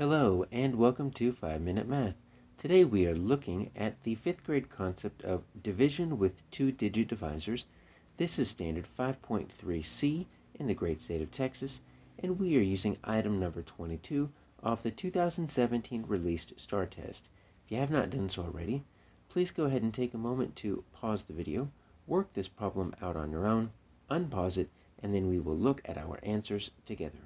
Hello and welcome to 5 Minute Math. Today we are looking at the 5th grade concept of division with two-digit divisors. This is standard 5.3c in the great state of Texas and we are using item number 22 of the 2017 released STAAR test. If you have not done so already, please go ahead and take a moment to pause the video, work this problem out on your own, unpause it, and then we will look at our answers together.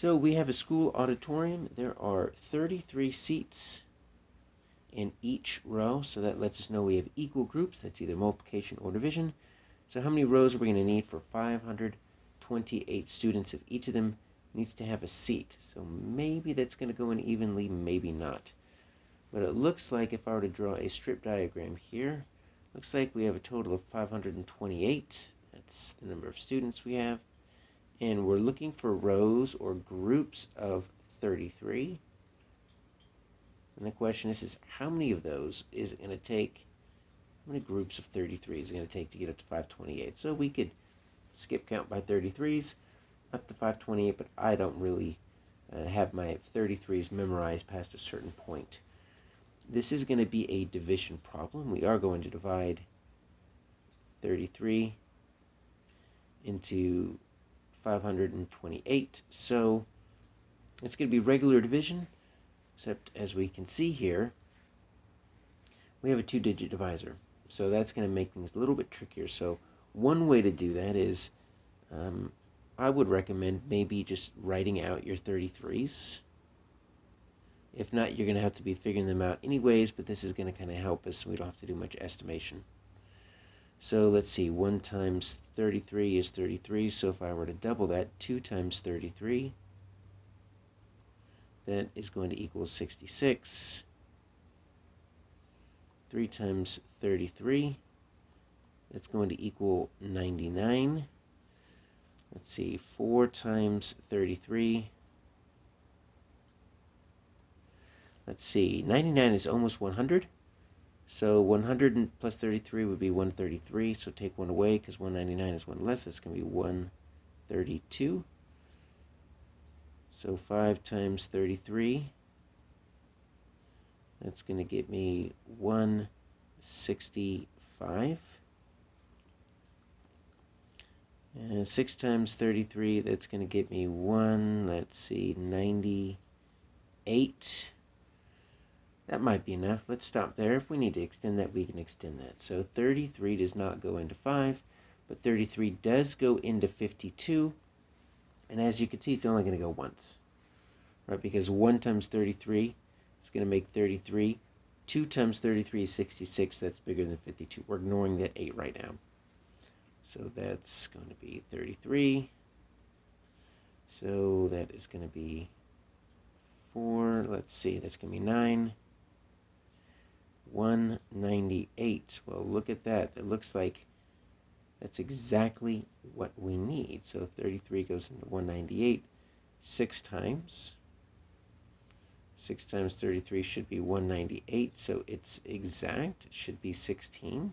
So we have a school auditorium. There are 33 seats in each row, so that lets us know we have equal groups. That's either multiplication or division. So how many rows are we going to need for 528 students if each of them needs to have a seat? So maybe that's going to go in evenly, maybe not. But it looks like if I were to draw a strip diagram here, looks like we have a total of 528. That's the number of students we have and we're looking for rows or groups of 33. And the question is, is how many of those is it going to take, how many groups of 33 is it going to take to get up to 528? So we could skip count by 33s up to 528, but I don't really uh, have my 33s memorized past a certain point. This is going to be a division problem. We are going to divide 33 into 528. So it's going to be regular division, except as we can see here, we have a two-digit divisor. So that's going to make things a little bit trickier. So one way to do that is um, I would recommend maybe just writing out your 33s. If not, you're going to have to be figuring them out anyways, but this is going to kind of help us so we don't have to do much estimation. So let's see, 1 times 33 is 33, so if I were to double that, 2 times 33, that is going to equal 66. 3 times 33, that's going to equal 99. Let's see, 4 times 33, let's see, 99 is almost 100. So 100 plus 33 would be 133. So take one away because 199 is one less. That's going to be 132. So 5 times 33. That's going to get me 165. And 6 times 33, that's going to get me 1, let's see, 98. That might be enough. Let's stop there. If we need to extend that, we can extend that. So 33 does not go into 5, but 33 does go into 52. And as you can see, it's only going to go once. Right? Because 1 times 33 is going to make 33. 2 times 33 is 66. That's bigger than 52. We're ignoring that 8 right now. So that's going to be 33. So that is going to be 4. Let's see. That's going to be 9. 198. Well, look at that. It looks like that's exactly what we need. So 33 goes into 198 six times. 6 times 33 should be 198, so it's exact. It should be 16.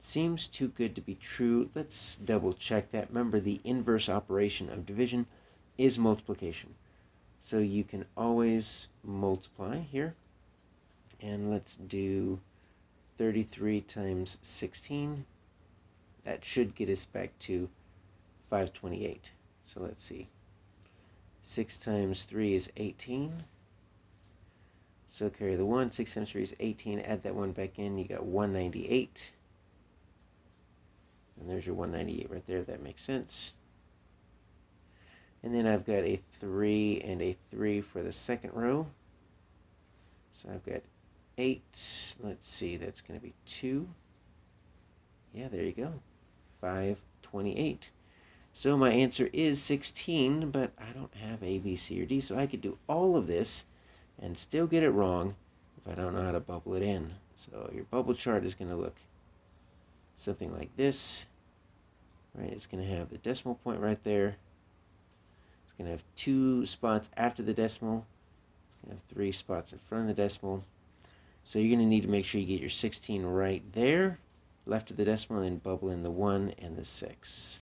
Seems too good to be true. Let's double check that. Remember, the inverse operation of division is multiplication. So you can always multiply here and let's do 33 times 16 that should get us back to 528 so let's see. 6 times 3 is 18 so carry the 1 6 times 3 is 18 add that one back in. You got 198 and there's your 198 right there. That makes sense. And then I've got a 3 and a 3 for the second row. So I've got 8. Let's see, that's going to be 2. Yeah, there you go. 528. So my answer is 16, but I don't have A, B, C, or D, so I could do all of this and still get it wrong if I don't know how to bubble it in. So your bubble chart is going to look something like this. Right, it's going to have the decimal point right there. It's going to have two spots after the decimal. It's going to have three spots in front of the decimal. So you're going to need to make sure you get your 16 right there, left of the decimal, and bubble in the 1 and the 6.